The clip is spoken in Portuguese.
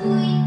fui